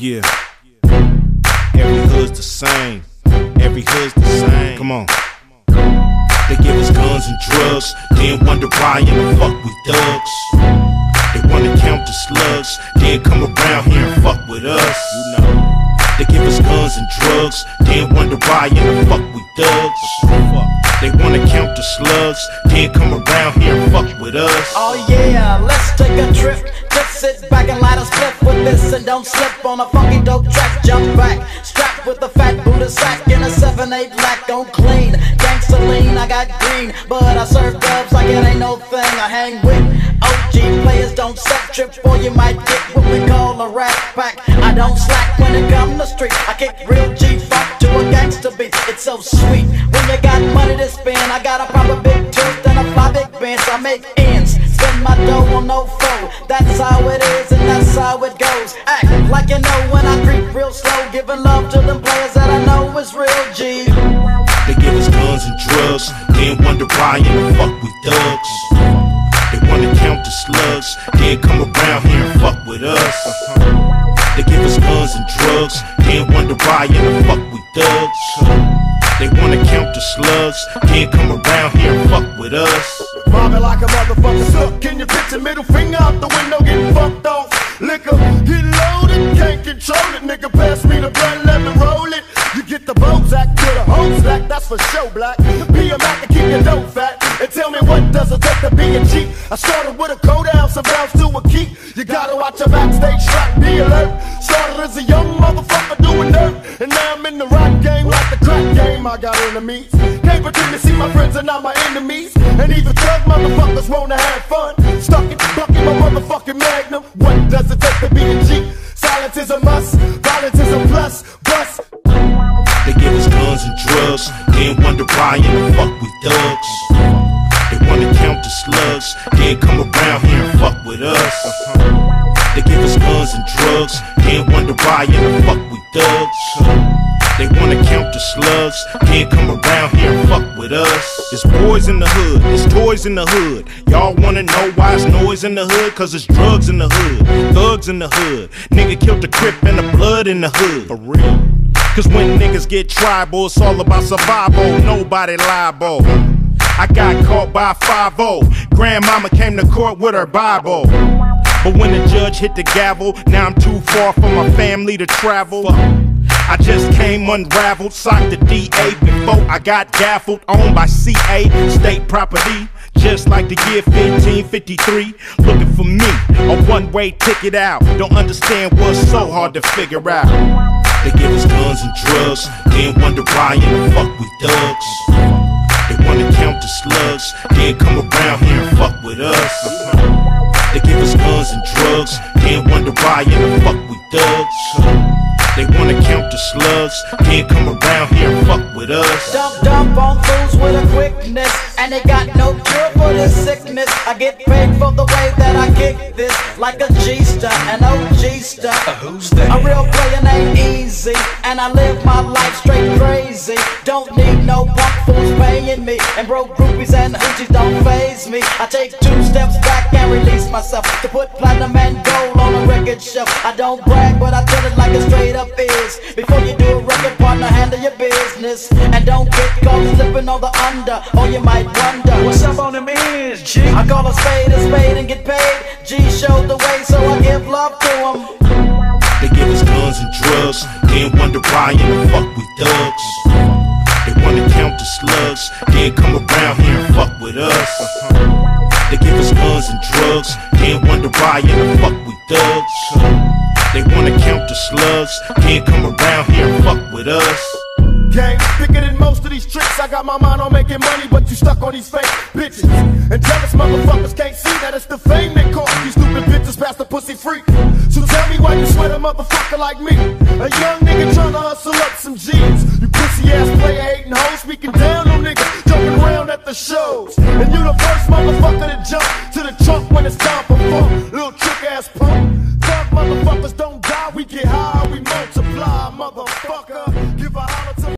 Yeah. Every hood's the same. Every hood's the same. Come on. They give us guns and drugs, then wonder why in the fuck we thugs. They wanna count the slugs, then come around here and fuck with us. You know. They give us guns and drugs, then wonder why in the fuck we thugs. They wanna count the slugs, then come around here and fuck with us. Oh yeah, let's take a trip. Sit back and light a split with this and don't slip on a funky dope track. Jump back, strapped with a fat Buddha sack and a 7-8 black on clean. Gangsta lean, I got green, but I serve dubs like it ain't no thing. I hang with OG players, don't set trip or you might get what we call a rat pack. I don't slack when it come to street. I kick real G funk to a gangsta beat. It's so sweet when you got money to spend. I got a proper big tooth and a fly big bench. I make ends, spend my dough on no. That's how it is and that's how it goes. Act like you know when I creep real slow, giving love to them players that I know is real G. They give us guns and drugs, then wonder why in the fuck we thugs. They wanna count the slugs, then come around here and fuck with us. They give us guns and drugs, then wonder why in the fuck we thugs. They wanna count the slugs, then come around here and fuck with us. Mobbing like a motherfucker suck. Can you picture middle finger out the window getting fucked off? Liquor, get loaded, can't control it. Nigga, pass me the blunt, let me roll it. You get the Bozak to the whole slack, that's for show, black. Be a Mac and keep your dough fat. And tell me what does it take to be a cheat? I started with a code ounce and bounce to a key. You gotta watch your backstage shot, be alert. Started as a young motherfucker doing dirt. And now I'm in the rap game like the crack game. I got enemies. Can't pretend to see my friends are not my enemies. And even thug motherfuckers wanna have fun. Stuck in it, bucking my motherfucking magnum. What does it take to be a G? Silence is a must, violence is a plus, bust. They give us guns and drugs, then wonder why in the fuck we thugs. They wanna count the slugs, then come around here and fuck with us. They give us guns and drugs, then wonder why in the fuck we thugs. They wanna count the slugs, can't come around here and fuck with us. It's boys in the hood, it's toys in the hood. Y'all wanna know why it's noise in the hood? Cause it's drugs in the hood, thugs in the hood. Nigga killed the crip and the blood in the hood. For real. Cause when niggas get tribal, it's all about survival, nobody liable. I got caught by 5 -0. Grandmama came to court with her Bible. But when the judge hit the gavel, now I'm too far from my family to travel. I just came unraveled, socked the DA before I got gaffled, owned by CA, state property. Just like the year 1553, looking for me, a one way ticket out. Don't understand what's so hard to figure out. They give us guns and drugs, then wonder why in the fuck we thugs. They wanna count the slugs, then come around here and fuck with us. They give us guns and drugs, Can't wonder why in the fuck we thugs. They wanna count the slugs, Can't come around here and fuck with us. Dump, dump on fools with a quickness, and they got no cure for this sickness. I get paid for the way that I kick this, like a G-star, an OG star. Who's that? A real player ain't Easy, and I live my life straight crazy. Don't need no punk fools paying me, and broke groupies and hoochies don't phase me. I take two steps back and release myself to put platinum and gold on a record shelf. I don't brag, but I tell it like it straight up is. Before you do a record, partner, handle your business, and don't get caught slipping on the under, or you might wonder What's up on them ends, G? I call a spade a spade and get paid. G showed the way, so I give love to him. They give us guns and drugs, then wonder why in the fuck we thugs. The slugs, then come around here and fuck with us. They give us guns and drugs, then wonder why in the fuck we thugs. They wanna count the slugs, then come around here and fuck with us. Gang, thicker than most of these tricks. I got my mind on making money, but you stuck on these fake bitches. And jealous motherfuckers can't see that it's the fame that caught these stupid bitches past the pussy freak. So tell me why you sweat a motherfucker like me. A young nigga trying to hustle up some G's. You pussy ass player hating hoes, speaking down on niggas, jumping around at the shows. And you the first motherfucker to jump